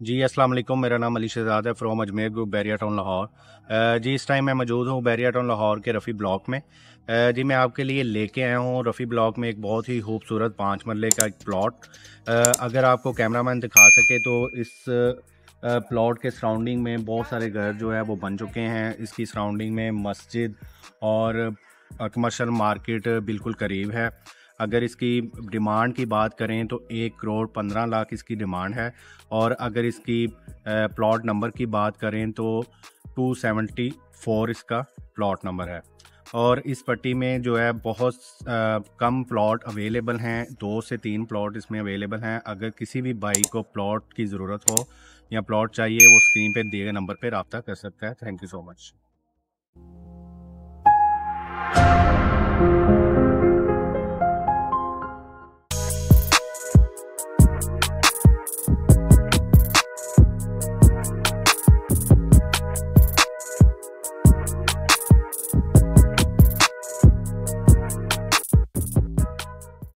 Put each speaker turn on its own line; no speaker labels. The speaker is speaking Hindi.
जी, अस्सलाम वालेकुम, मेरा नाम अली शहजाद है from Ajmer group Bahria town Lahore. जी, इस टाइम मैं मौजूद हूँ बैरिया टाउन लाहौर के रफ़ी ब्लॉक में। जी, मैं आपके लिए लेके आया हूँ रफ़ी ब्लॉक में एक बहुत ही खूबसूरत पाँच मरले का एक प्लॉट अगर आपको कैमरामैन दिखा सके तो इस प्लॉट के सराउंडिंग में बहुत सारे घर जो है वो बन चुके हैं। इसकी सराउंडिंग में मस्जिद और कमर्शल मार्केट बिल्कुल करीब है। अगर इसकी डिमांड की बात करें तो एक करोड़ पंद्रह लाख इसकी डिमांड है और अगर इसकी प्लॉट नंबर की बात करें तो टू सेवेंटी फोर इसका प्लॉट नंबर है। और इस पट्टी में जो है बहुत आ, कम प्लॉट अवेलेबल हैं दो से तीन प्लॉट इसमें अवेलेबल हैं। अगर किसी भी बाई को प्लॉट की ज़रूरत हो या प्लॉट चाहिए वो स्क्रीन पे दिए गए नंबर पे रबता कर सकता है। Thank you so much.